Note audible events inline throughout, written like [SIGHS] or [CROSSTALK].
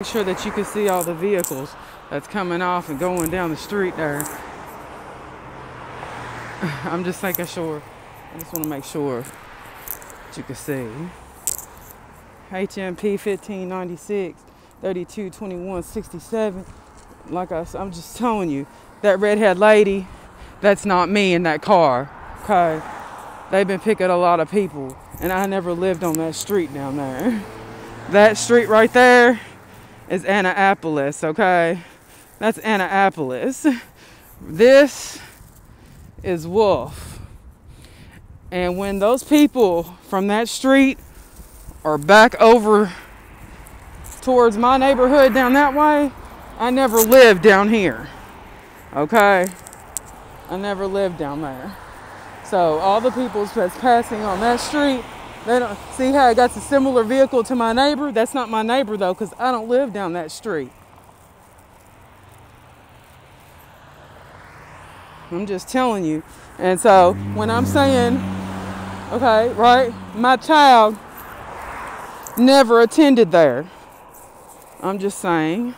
Make sure that you can see all the vehicles that's coming off and going down the street there. [SIGHS] I'm just making sure. I just want to make sure that you can see. HMP 1596, 32, 21, 67. Like I said, I'm just telling you, that redhead lady, that's not me in that car. Okay? They've been picking a lot of people, and I never lived on that street down there. [LAUGHS] That street right there is Annapolis, okay? That's Annapolis. This is Wolf. And when those people from that street are back over towards my neighborhood down that way, I never lived down here. Okay? I never lived down there. So all the people that's passing on that street they don't see how I got a similar vehicle to my neighbor. That's not my neighbor though, because I don't live down that street. I'm just telling you. And so when I'm saying, okay, right, my child never attended there. I'm just saying.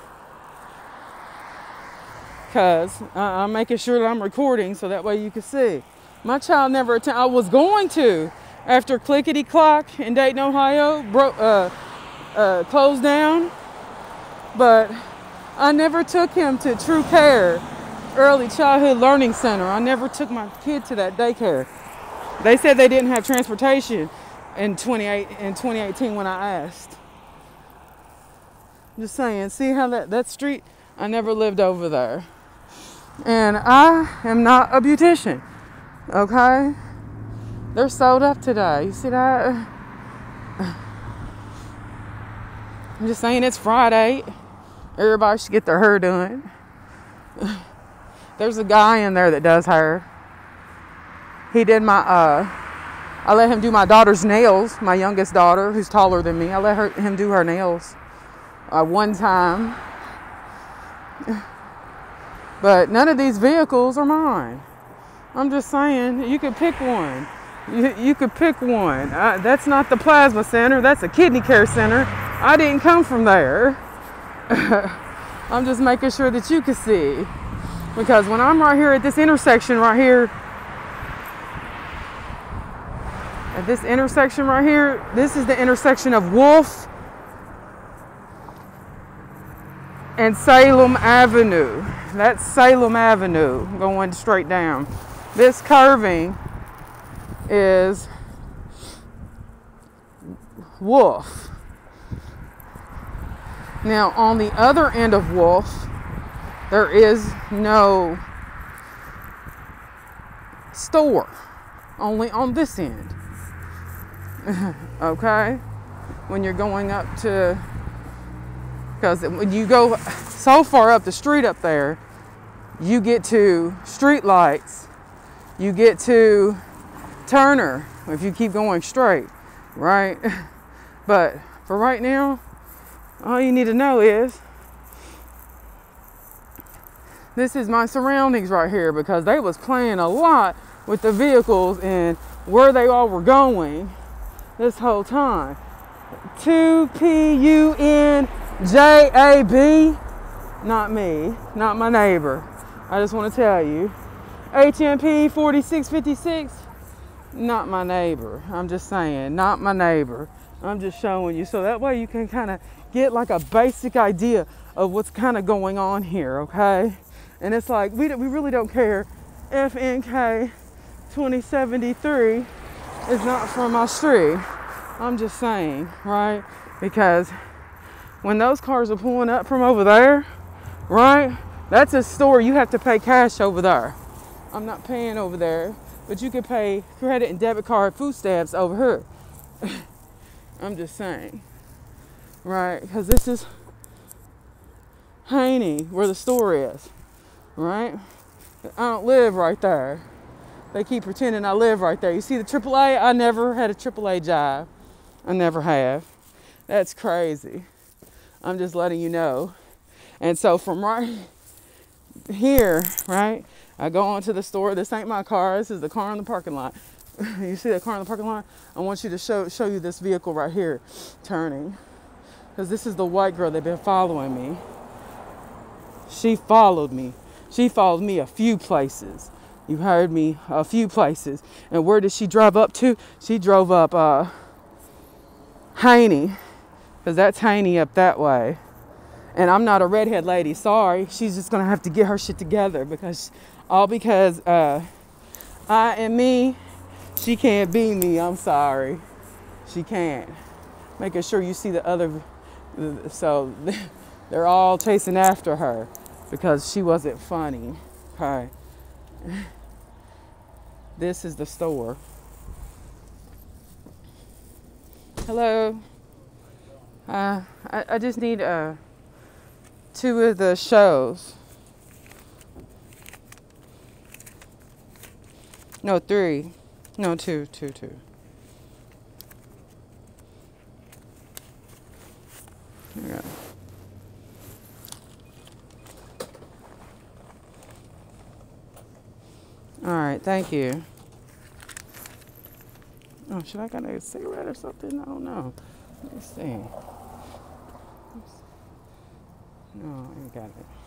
Because I'm making sure that I'm recording so that way you can see. My child never attended. I was going to after Clickety Clock in Dayton, Ohio, broke, uh, uh, closed down. But I never took him to True Care Early Childhood Learning Center. I never took my kid to that daycare. They said they didn't have transportation in 28 in 2018 when I asked. Just saying, see how that that street? I never lived over there, and I am not a beautician. Okay. They're sold up today. You see that? I'm just saying it's Friday. Everybody should get their hair done. There's a guy in there that does hair. He did my uh I let him do my daughter's nails, my youngest daughter who's taller than me. I let her, him do her nails uh, one time. But none of these vehicles are mine. I'm just saying, you could pick one. You, you could pick one. Uh, that's not the plasma center, that's a kidney care center. I didn't come from there. [LAUGHS] I'm just making sure that you can see. Because when I'm right here at this intersection right here, at this intersection right here, this is the intersection of Wolf and Salem Avenue. That's Salem Avenue going straight down. This curving is Wolf. Now, on the other end of Wolf, there is no store, only on this end. [LAUGHS] okay? When you're going up to, because when you go so far up the street up there, you get to street lights, you get to Turner if you keep going straight, right? [LAUGHS] But for right now, all you need to know is this is my surroundings right here because they was playing a lot with the vehicles and where they all were going this whole time. 2 P U N J A B, not me, not my neighbor. I just want to tell you. HMP 4656 not my neighbor. I'm just saying, not my neighbor. I'm just showing you so that way you can kind of get like a basic idea of what's kind of going on here, okay? And it's like we we really don't care if NK 2073 is not from my street. I'm just saying, right? Because when those cars are pulling up from over there, right? That's a store you have to pay cash over there. I'm not paying over there but you can pay credit and debit card food stamps over here. [LAUGHS] I'm just saying. Right? Because this is Haney, where the store is. Right? I don't live right there. They keep pretending I live right there. You see the AAA? I never had a AAA job. I never have. That's crazy. I'm just letting you know. And so from right here, right, I go on to the store. This ain't my car. This is the car in the parking lot. [LAUGHS] you see that car in the parking lot? I want you to show show you this vehicle right here turning. because this is the white girl that been following me. She followed me. She followed me a few places. You heard me a few places. And where did she drive up to? She drove up uh, Haney, because that's Haney up that way. And I'm not a redhead lady. Sorry. She's just gonna have to get her shit together because all because uh, I am me. She can't be me. I'm sorry. She can't. Making sure you see the other. So [LAUGHS] they're all chasing after her because she wasn't funny. Okay. [LAUGHS] This is the store. Hello. Uh, I, I just need uh, two of the shows. No, three. No, two, two, two. Yeah. All right, thank you. Oh, should I get a cigarette or something? I don't know. Let me see. No, I got it.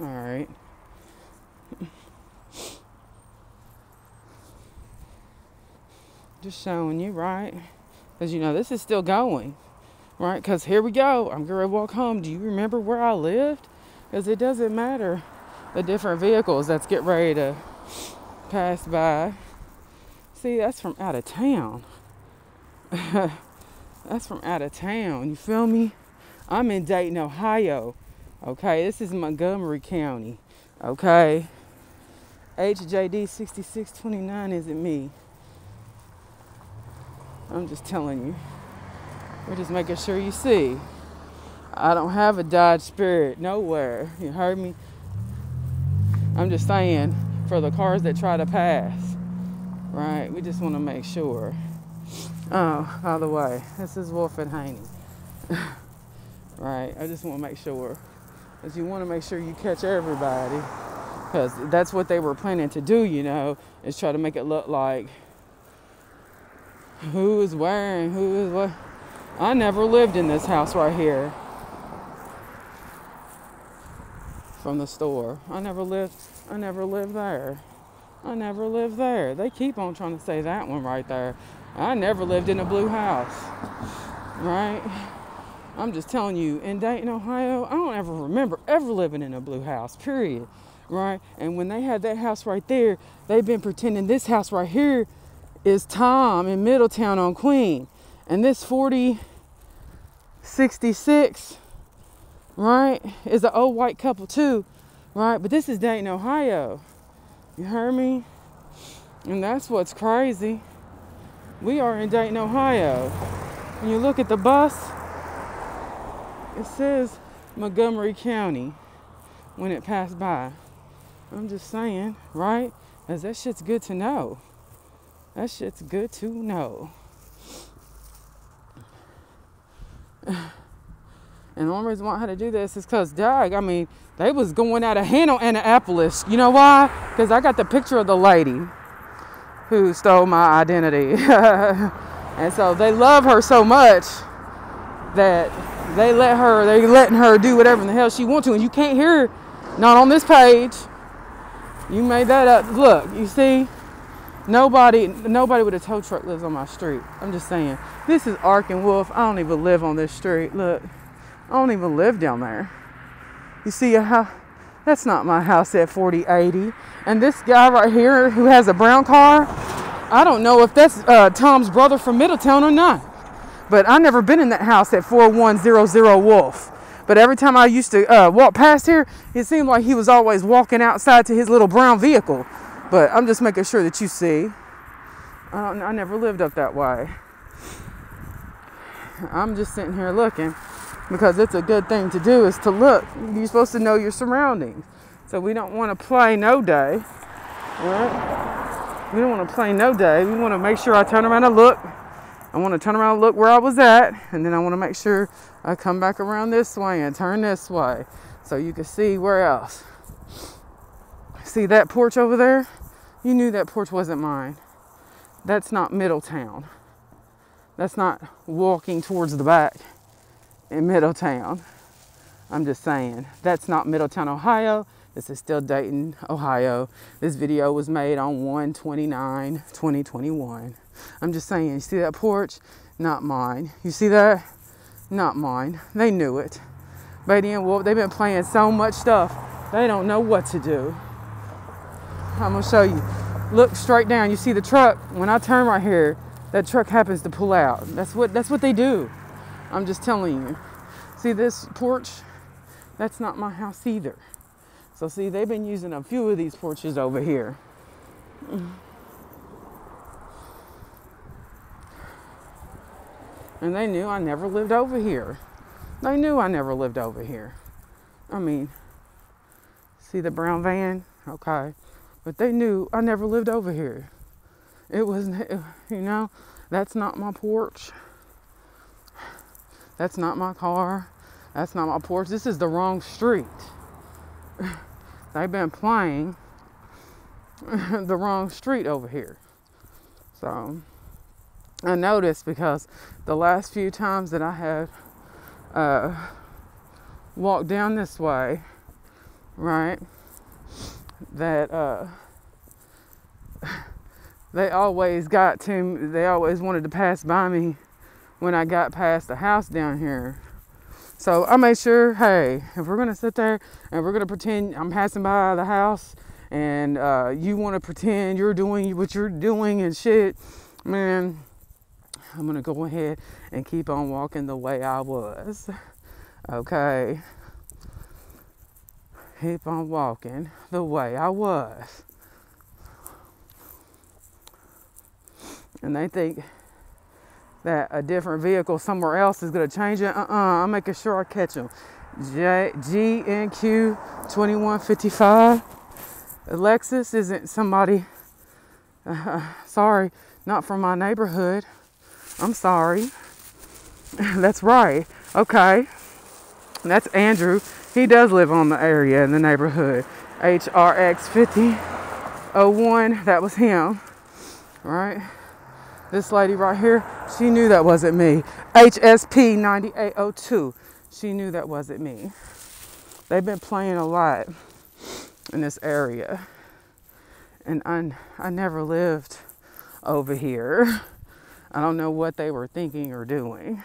All right. Just showing you, right? Because you know, this is still going, right? Because here we go. I'm going to walk home. Do you remember where I lived? Because it doesn't matter the different vehicles that's get ready to pass by. See, that's from out of town. [LAUGHS] that's from out of town. You feel me? I'm in Dayton, Ohio. Okay, this is Montgomery County. Okay. HJD 6629 isn't me. I'm just telling you. We're just making sure you see. I don't have a Dodge Spirit nowhere. You heard me? I'm just saying for the cars that try to pass, right? We just want to make sure. Oh, by the way, this is Wolf and Haney. [LAUGHS] right? I just want to make sure is you want to make sure you catch everybody because that's what they were planning to do you know is try to make it look like who is wearing who is what. I never lived in this house right here. From the store. I never lived i never lived there. I never lived there. They keep on trying to say that one right there. I never lived in a blue house right I'm just telling you, in Dayton, Ohio, I don't ever remember ever living in a blue house, period. Right? And when they had that house right there, they've been pretending this house right here is Tom in Middletown on Queen. And this 4066, right, is an old white couple too, right? But this is Dayton, Ohio. You heard me? And that's what's crazy. We are in Dayton, Ohio. When you look at the bus, it says Montgomery County when it passed by. I'm just saying, right? As that shit's good to know. That shit's good to know. And the only reason why I had to do this is because, Doug, I mean, they was going out of hand on Annapolis. You know why? Because I got the picture of the lady who stole my identity. [LAUGHS] and so they love her so much that they let her, they letting her do whatever the hell she wants to, and you can't hear, not on this page. You made that up. Look, you see, nobody, nobody with a tow truck lives on my street. I'm just saying. This is Ark and Wolf. I don't even live on this street. Look, I don't even live down there. You see how? That's not my house at 4080. And this guy right here who has a brown car, I don't know if that's uh, Tom's brother from Middletown or not. But I never been in that house at 4100 Wolf. But every time I used to uh, walk past here, it seemed like he was always walking outside to his little brown vehicle. But I'm just making sure that you see. I, I never lived up that way. I'm just sitting here looking because it's a good thing to do is to look. You're supposed to know your surroundings. So we don't want to play no day. Right? We don't want to play no day. We want to make sure I turn around and look I want to turn around look where I was at, and then I want to make sure I come back around this way and turn this way so you can see where else. See that porch over there? You knew that porch wasn't mine. That's not Middletown. That's not walking towards the back in Middletown. I'm just saying, that's not Middletown, Ohio. This is still Dayton, Ohio. This video was made on 129 2021. I'm just saying, you see that porch? Not mine. You see that? Not mine. They knew it. Beatty and Wolf, they've been playing so much stuff, they don't know what to do. I'm gonna show you. Look straight down. You see the truck. When I turn right here, that truck happens to pull out. That's what that's what they do. I'm just telling you. See this porch? That's not my house either. So see, they've been using a few of these porches over here. And they knew I never lived over here. They knew I never lived over here. I mean, see the brown van? Okay. But they knew I never lived over here. It was, [LAUGHS] you know, that's not my porch. That's not my car. That's not my porch. This is the wrong street. [LAUGHS] They've been playing [LAUGHS] the wrong street over here. So I noticed because the last few times that I have uh, walked down this way, right, that uh, [SIGHS] they always got to, they always wanted to pass by me when I got past the house down here. So I made sure, hey, if we're gonna sit there and we're gonna pretend I'm passing by the house and uh, you want to pretend you're doing what you're doing and shit, man, I'm gonna go ahead and keep on walking the way I was. Okay. Keep on walking the way I was. And they think that a different vehicle somewhere else is going to change it. Uh-uh, I'm making sure I catch them. J- GNQ 2155. Lexus isn't somebody, uh, [LAUGHS] sorry, not from my neighborhood. I'm sorry. [LAUGHS] That's right. Okay. That's Andrew. He does live on the area in the neighborhood. HRX 5001. That was him. Right? This lady right here, she knew that wasn't me. HSP 9802. She knew that wasn't me. They've been playing a lot in this area. And I, I never lived over here. [LAUGHS] I don't know what they were thinking or doing.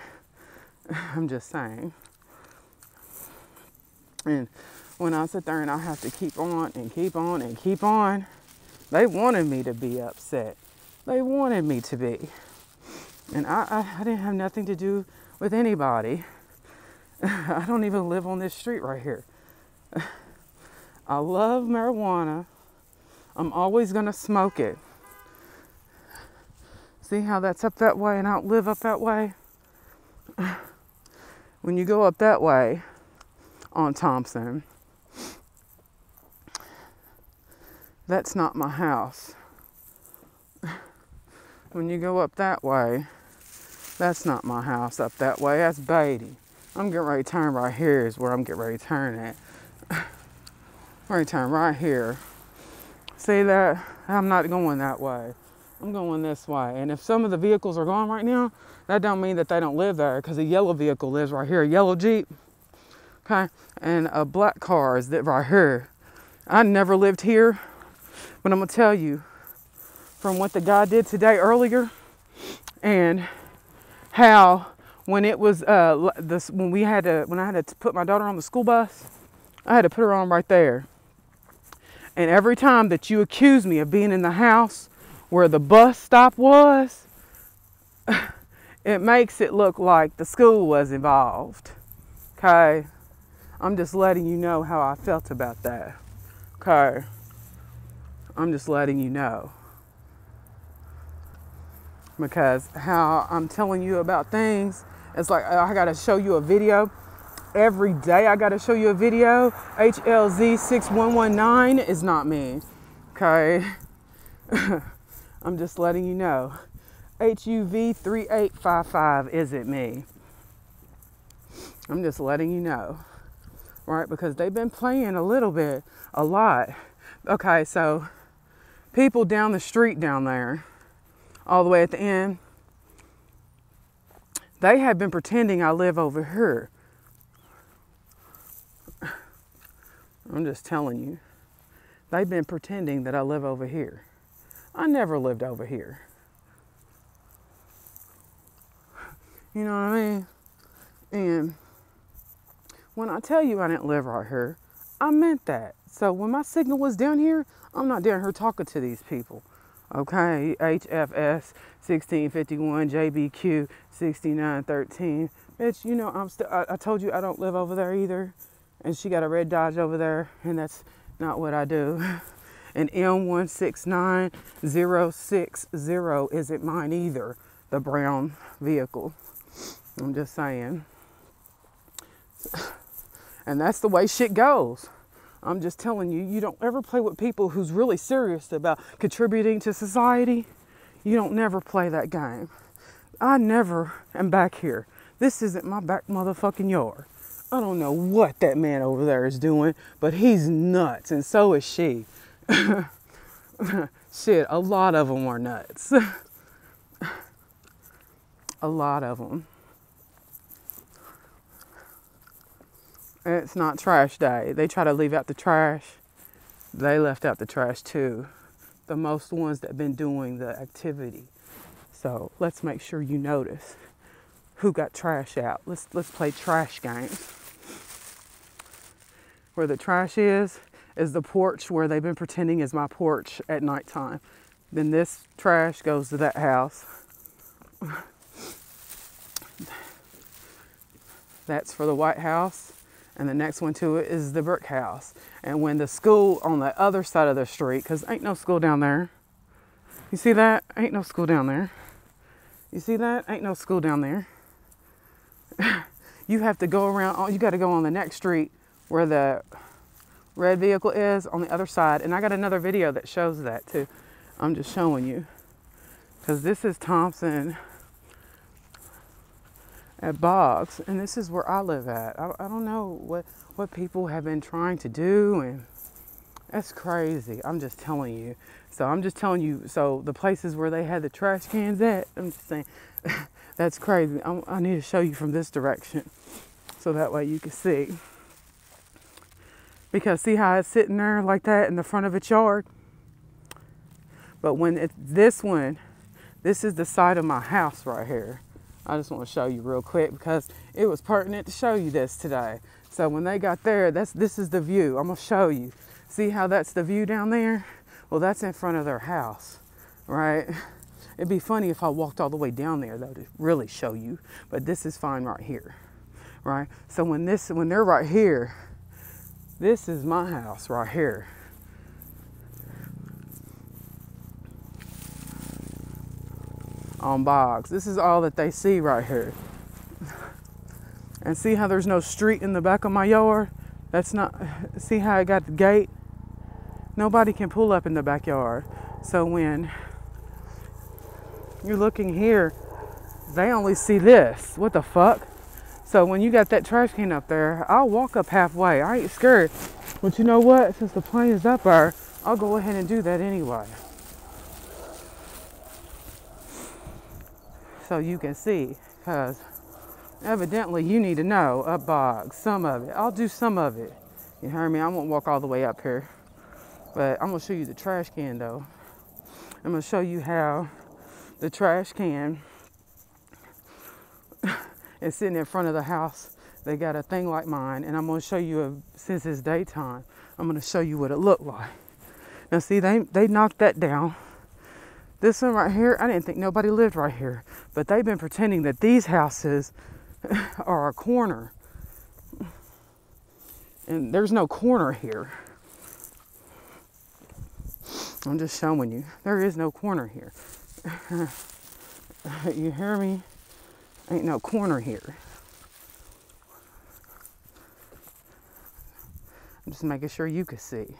[LAUGHS] I'm just saying. And when I sit there and I have to keep on and keep on and keep on, they wanted me to be upset. They wanted me to be. And I, I, I didn't have nothing to do with anybody. [LAUGHS] I don't even live on this street right here. [SIGHS] I love marijuana. I'm always going to smoke it. See how that's up that way and don't live up that way? When you go up that way on Thompson, that's not my house. When you go up that way, that's not my house up that way. That's Beatty. I'm getting ready to turn right here is where I'm getting ready to turn at. ready to turn right here. See that? I'm not going that way. I'm going this way. And if some of the vehicles are gone right now, that don't mean that they don't live there because a yellow vehicle lives right here, a yellow Jeep. Okay, and a black car is right here. I never lived here, but I'm gonna tell you from what the guy did today earlier, and how when it was uh, this when we had to when I had to put my daughter on the school bus, I had to put her on right there. And every time that you accuse me of being in the house where the bus stop was, [LAUGHS] it makes it look like the school was involved. Okay? I'm just letting you know how I felt about that. Okay? I'm just letting you know. Because how I'm telling you about things, it's like I gotta show you a video. Every day I gotta show you a video. HLZ6119 is not me. Okay? [LAUGHS] I'm just letting you know. HUV 3855 isn't me. I'm just letting you know. Right? Because they've been playing a little bit, a lot. Okay, so people down the street down there, all the way at the end, They have been pretending I live over here. I'm just telling you. They've been pretending that I live over here. I never lived over here. You know what I mean? And when I tell you I didn't live right here, I meant that. So when my signal was down here, I'm not down here talking to these people. Okay, HFS 1651, JBQ 6913. Bitch, you know, I'm still, I, I told you I don't live over there either. And she got a red Dodge over there, and that's not what I do. [LAUGHS] And M169060 isn't mine either, the brown vehicle. I'm just saying. And that's the way shit goes. I'm just telling you, you don't ever play with people who's really serious about contributing to society. You don't never play that game. I never am back here. This isn't my back motherfucking yard. I don't know what that man over there is doing, but he's nuts, and so is she. [LAUGHS] Shit, a lot of them are nuts. [LAUGHS] a lot of them. It's not trash day. They try to leave out the trash. They left out the trash too. The most ones that have been doing the activity. So let's make sure you notice who got trash out. Let's let's play trash games. Where the trash is is the porch where they've been pretending is my porch at nighttime. Then this trash goes to that house. That's for the White House and the next one to it is the brick house. And when the school on the other side of the street, because ain't no school down there. You see that? Ain't no school down there. You see that? Ain't no school down there. [LAUGHS] you have to go around, you got to go on the next street where the red vehicle is on the other side. And I got another video that shows that too. I'm just showing you. Because this is Thompson at Boggs, and this is where I live at. I, I don't know what what people have been trying to do, and that's crazy. I'm just telling you. So I'm just telling you. So the places where they had the trash cans at, I'm just saying, [LAUGHS] that's crazy. I'm, I need to show you from this direction, so that way you can see. Because see how it's sitting there like that in the front of its yard. But when it's this one, this is the side of my house right here. I just want to show you real quick because it was pertinent to show you this today. So when they got there, that's this is the view. I'm gonna show you. See how that's the view down there? Well, that's in front of their house, right? It'd be funny if I walked all the way down there though to really show you, but this is fine right here, right? So when this when they're right here, this is my house right here. on Boggs. This is all that they see right here. And see how there's no street in the back of my yard? That's not, see how I got the gate? Nobody can pull up in the backyard. So when you're looking here, they only see this. What the fuck? So when you got that trash can up there, I'll walk up halfway. I ain't scared. But you know what? Since the plane is up there, I'll go ahead and do that anyway. so you can see because evidently you need to know a bog some of it i'll do some of it you hear me i won't walk all the way up here but i'm to show you the trash can though i'm to show you how the trash can is sitting in front of the house they got a thing like mine and i'm going to show you a, since it's daytime i'm going to show you what it looked like now see they they knocked that down this one right here, I didn't think nobody lived right here, but they've been pretending that these houses [LAUGHS] are a corner. And there's no corner here. I'm just showing you. There is no corner here. [LAUGHS] you hear me? Ain't no corner here. I'm just making sure you can see.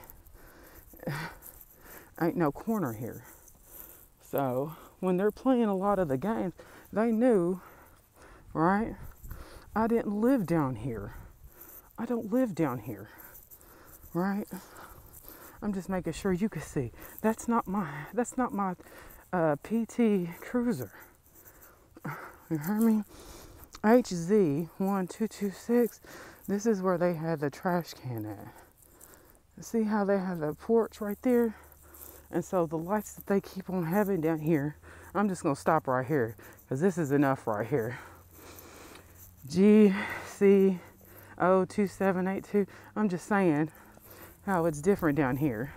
Ain't no corner here. So when they're playing a lot of the games, they knew, right? I didn't live down here. I don't live down here, right? I'm just making sure you can see. That's not my. That's not my uh, PT Cruiser. You heard me? HZ1226. This is where they had the trash can at. See how they have the porch right there? And so the lights that they keep on having down here, I'm just gonna stop right here because this is enough right here. GC02782. I'm just saying how it's different down here.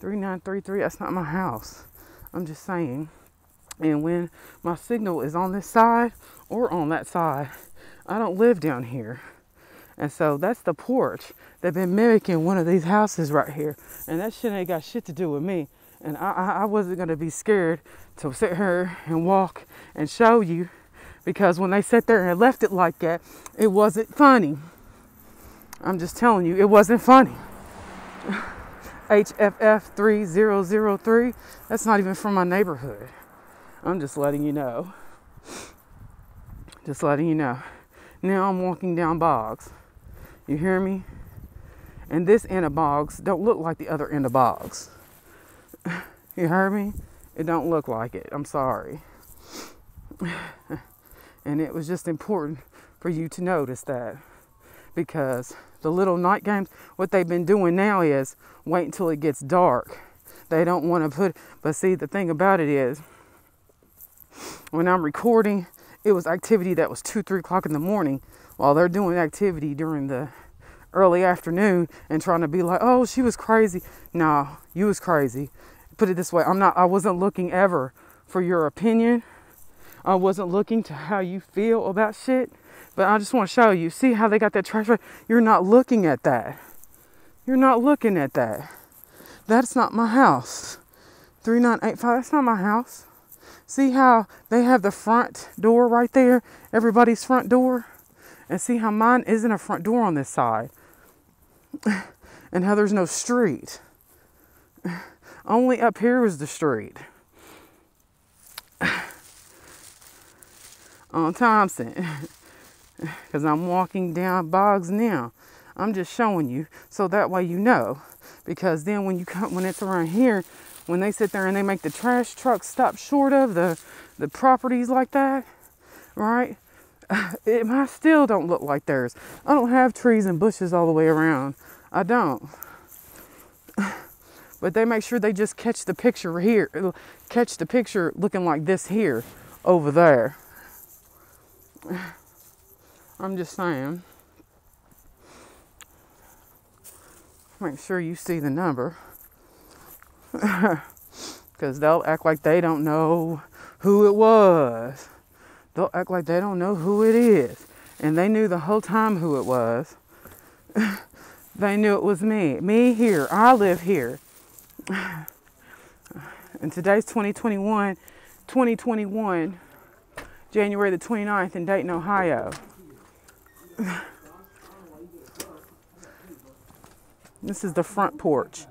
3933, that's not my house. I'm just saying. And when my signal is on this side or on that side, I don't live down here. And so that's the porch. They've been mimicking one of these houses right here. And that shit ain't got shit to do with me. And I, I, I wasn't going to be scared to sit here and walk and show you because when they sat there and left it like that, it wasn't funny. I'm just telling you, it wasn't funny. [SIGHS] HFF3003, that's not even from my neighborhood. I'm just letting you know. Just letting you know. Now I'm walking down Boggs. You hear me? And this end of Boggs don't look like the other end of Boggs. [LAUGHS] You heard me? It don't look like it. I'm sorry. [SIGHS] And it was just important for you to notice that because the little night games, what they've been doing now is wait until it gets dark. They don't want to put, but see, the thing about it is when I'm recording, it was activity that was two, three o'clock in the morning while they're doing activity during the early afternoon and trying to be like, oh, she was crazy. No, you was crazy. Put it this way, I'm not, I wasn't looking ever for your opinion. I wasn't looking to how you feel about shit. But I just want to show you. See how they got that trash? You're not looking at that. You're not looking at that. That's not my house. 3985, that's not my house. See how they have the front door right there? Everybody's front door? And see how mine isn't a front door on this side? [LAUGHS] And how there's no street. [LAUGHS] Only up here is the street. [LAUGHS] On Thompson. Because I'm walking down Boggs now. I'm just showing you so that way you know. Because then when you come when it's around here, when they sit there and they make the trash trucks stop short of the the properties like that, right? [LAUGHS] It my still don't look like theirs. I don't have trees and bushes all the way around. I don't. [LAUGHS] But they make sure they just catch the picture here, catch the picture looking like this here, over there. [SIGHS] I'm just saying. Make sure you see the number. [LAUGHS] Because they'll act like they don't know who it was. They'll act like they don't know who it is. And they knew the whole time who it was. [LAUGHS] they knew it was me. Me here. I live here. [SIGHS] And today's 2021, 2021, January the 29th in Dayton, Ohio. [LAUGHS] This is the front porch.